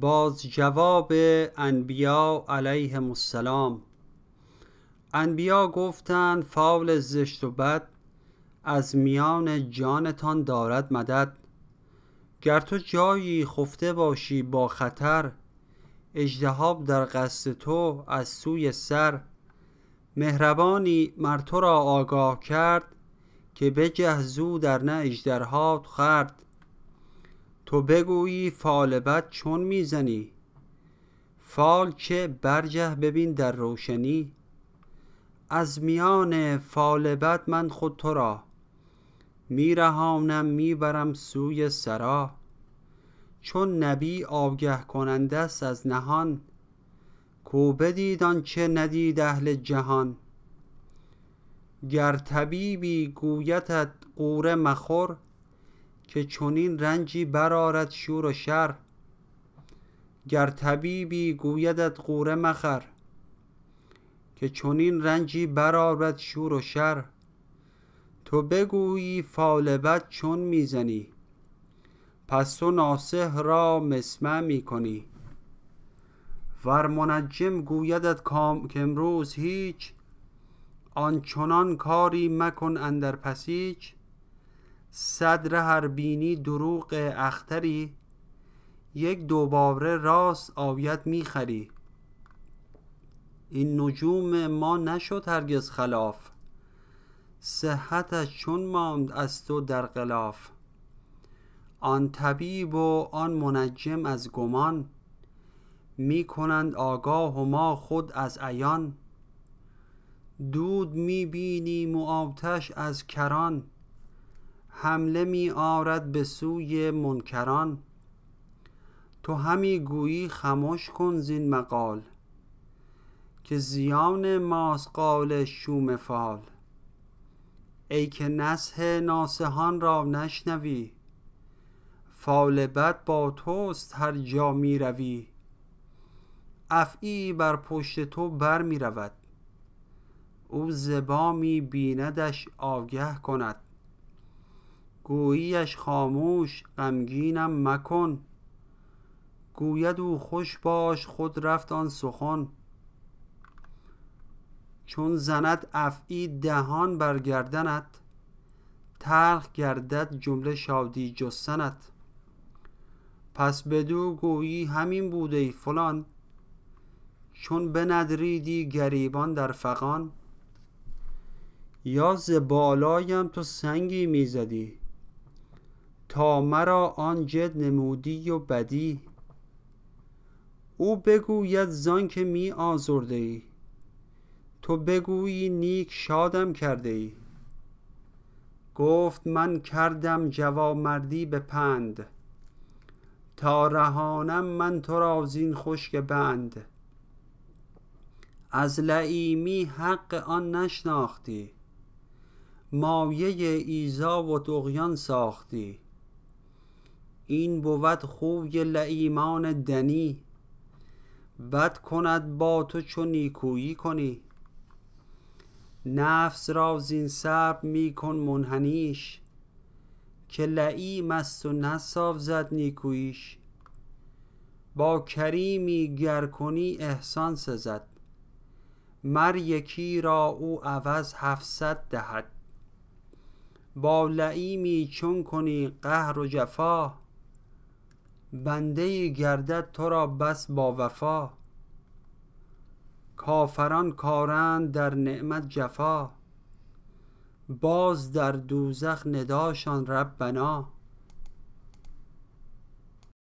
باز جواب انبیا علیهم السلام. انبیا گفتند فال زشت و بد از میان جانتان دارد مدد. گر تو جایی خفته باشی با خطر اژدهاب در قصد تو از سوی سر. مهربانی مر تو را آگاه کرد که بجه زو در نه اژدرهات خورد. تو بگویی فال بد چون می‌زنی. فال چه برجه ببین در روشنی. از میان فال بد من خود تو را. میرهانم می‌برم سوی سرا. چون نبی آگه کننده است از نهان کو بدید آنچه ندید اهل جهان. گر طبیبی گویدت غوره مخور که چنین رنجی برآرد شور و شر. گر طبیبی گویدت غوره مخر که چنین رنجی برآرد شور و شر. تو بگویی فال بد چون می‌زنی پس تو ناصح را مسمع می‌کنی. ور منجم گویدت کامروز هیچ آنچنان کاری مکن اندر پسیچ. صد ره ار بینی دروغ اختری یک دوباره راست آید می‌خری این نجوم ما نشد هرگز خلاف. صحتش چون ماند از تو در غلاف. آن طبیب و آن منجم از گمان. می‌کنند آگاه و ما خود از عیان. دود می بینیم و از کران. حمله می آرد به سوی منکران. تو همی گویی خمش کن زین مقال که زیان ماست قال شوم فال. ای که نصح ناصحان را نشنوی فال بد با توست هر جا می‌روی افعی بر پشت تو بر می‌رود او ز بامی بیندش آگه کند. گوییش خاموش غمگینم مکن. گوید او خوش باش خود رفت آن سخن. چون زند افعی دهان بر گردنت تلخ گردد جمله شادی جستنت. پس بدو گویی همین بود ای فلان. چون بندریدی گریبان در فغان. یا ز بالایم تو سنگی می‌زدی. تا مرا آن جد نمودی و بدی. او بگوید زانکه می آزرده ای تو بگویی نیک شادم کرده ای. گفت من کردم جوامردی به پند. تا رهانم من تو را زین خشک بند. از لییمی حق آن نشناختی. مایه ایذا و طغیان ساختی. این بود خوی لییمان دنی. بد کند با تو چو نیکویی کنی. نفس را زین صبر میکن منحنیش. که لییم است و نسازد نیکوییش. با کریمی گر کنی احسان سزد. مر یکی را او عوض هفصد دهد. با لییمی چون کنی قهر و جفا. بنده ای گردد تو را بس باوفا کافران کارند در نعمت جفا. باز در دوزخ نداشان ربنا